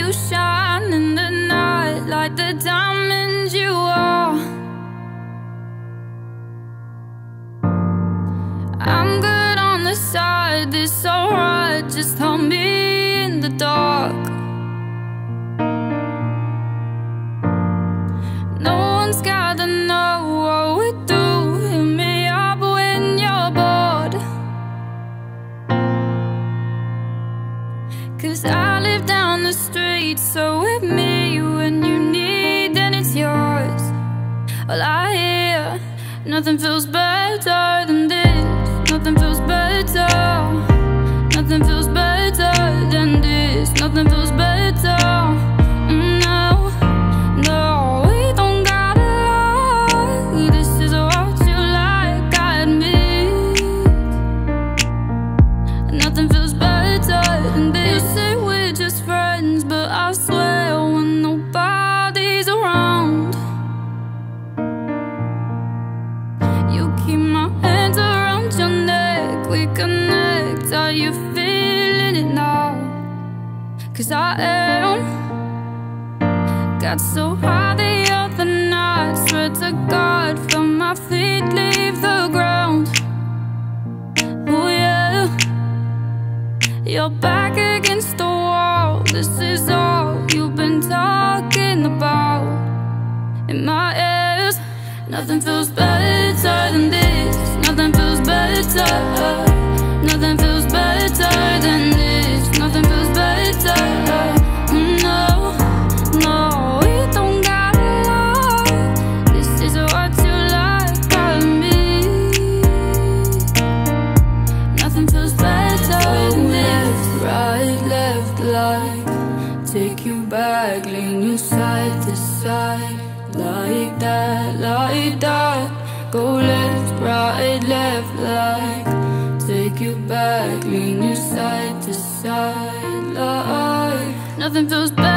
you shine in the night like the diamonds you are. I'm good on the side, this alright. Just hold me in the dark. No one's gotta know what we do. Hit me up when you're bored. Cause I the street, so with me when you need, then it's yours. Well, I hear nothing feels better than this. Nothing feels better. Nothing feels better than this. Nothing feels better. No, no, we don't gotta lie. This is what you like, I admit. Nothing feels better than this. Connect. Are you feeling it now? Cause I am. Got so high the other night. Swear to God, felt my feet leave the ground. Oh, yeah. You're back against the wall. This is all you've been talking about. In my ears, nothing feels better take you back, lean you side to side, like that, like that. Go left, right, left, like. Take you back, lean you side to side, like. Nothing feels better